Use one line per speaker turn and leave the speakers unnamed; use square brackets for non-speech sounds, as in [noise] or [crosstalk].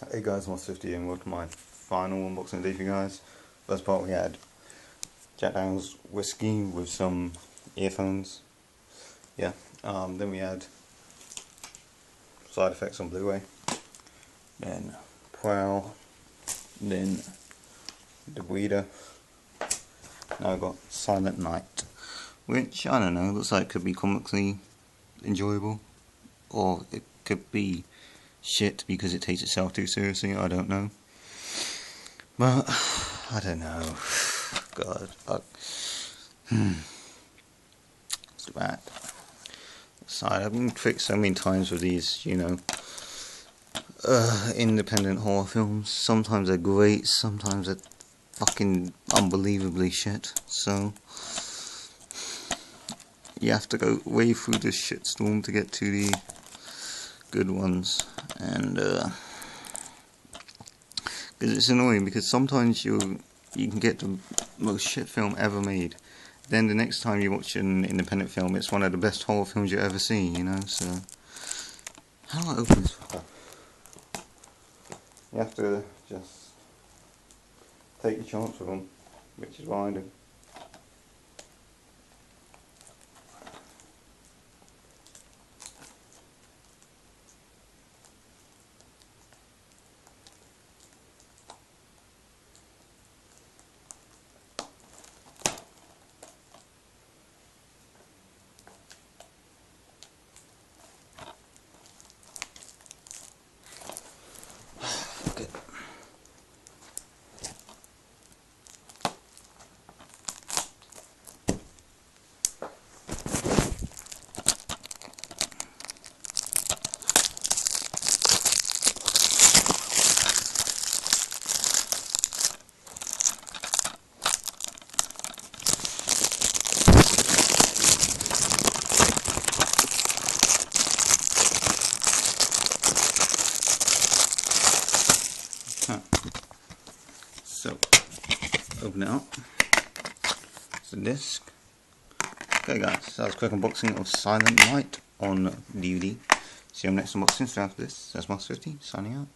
Hey guys, Moss50 and welcome to my final unboxing day for you guys. First part we had Jack Daniels whiskey with some earphones. Yeah. Um, then we had side effects on Blu-ray. Then Prowl. Then the Weeder. Now I've got Silent Night. Which, I don't know, looks like it could be comically enjoyable. Or it could be shit because it takes itself too seriously. I don't know. But [sighs] I don't know. [sighs] God. I, hmm. What's that? Side. I've been tricked so many times with these, you know, uh, independent horror films. Sometimes they're great. Sometimes they're fucking unbelievably shit. So you have to go way through this shitstorm to get to the good ones and because uh, it's annoying because sometimes you you can get the most shit film ever made. Then the next time you watch an independent film it's one of the best horror films you've ever seen you know so. How do I open this you have to just take your chance with them which is what I do So, open it up. It's a disc. Okay guys, that was a quick unboxing of Silent Night on DVD. See you next unboxing. After this, that's Moss50 signing out.